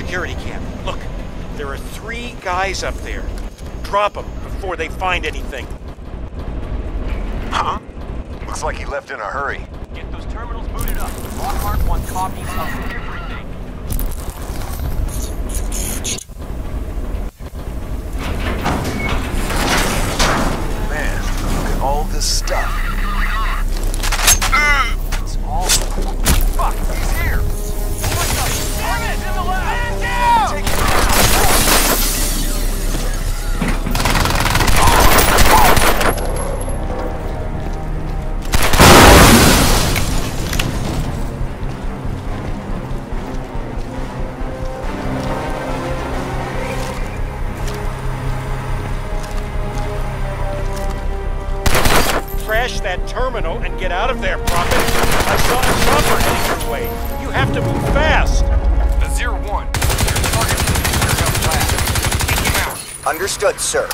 security camp. Look, there are three guys up there. Drop them before they find anything. Huh? Looks like he left in a hurry. Get those terminals booted up. Lockhart wants copies of everything. Man, look at all this stuff. Crash that terminal and get out of there, Prophet. I saw a chopper heading your way. You have to move fast. The Zero One. Your target is the Zero Take him out. Understood, sir.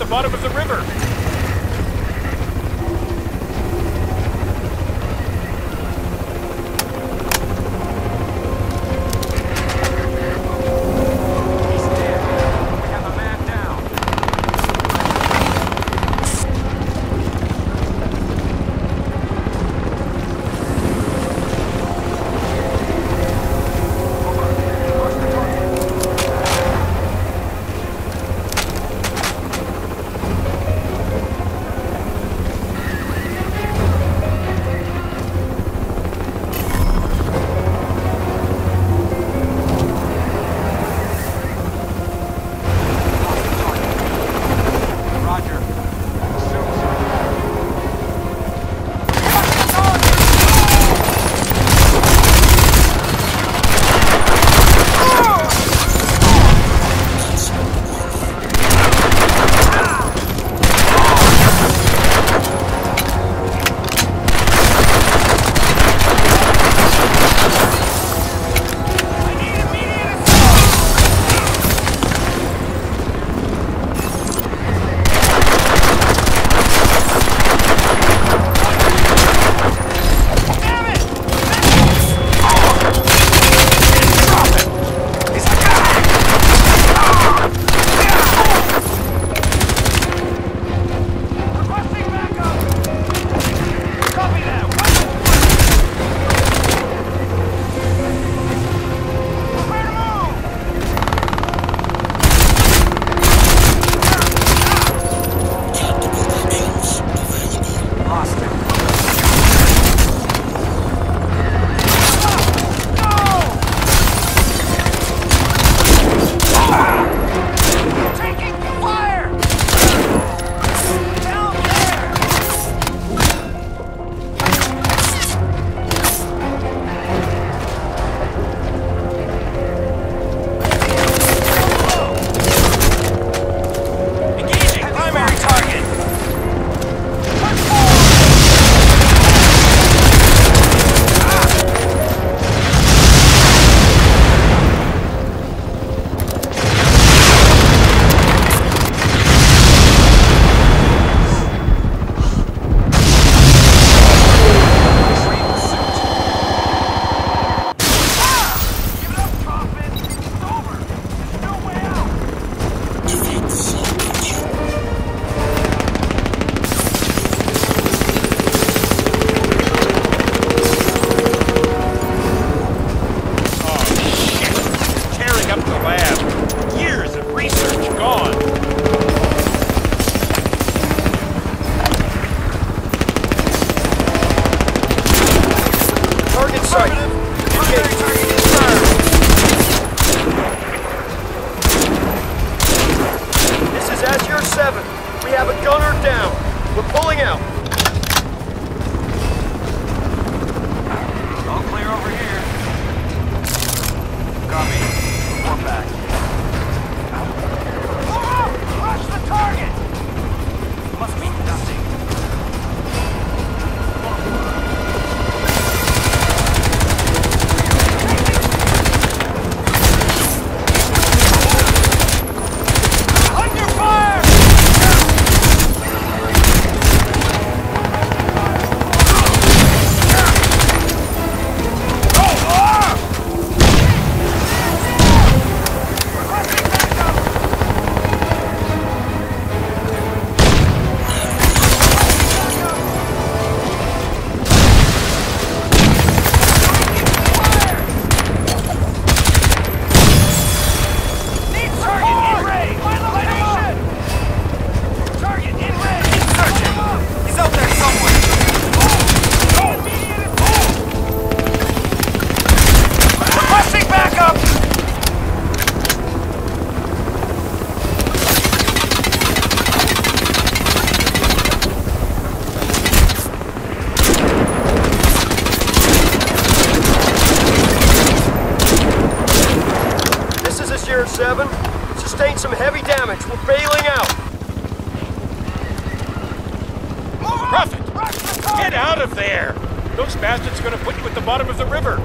At the bottom of the river. Out. Sustained some heavy damage. We're bailing out. Prophet! Get out of there! Those bastards are gonna put you at the bottom of the river.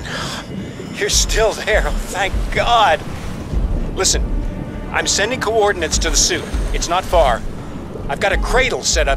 Man. You're still there. Oh, thank God. Listen, I'm sending coordinates to the suit. It's not far. I've got a cradle set up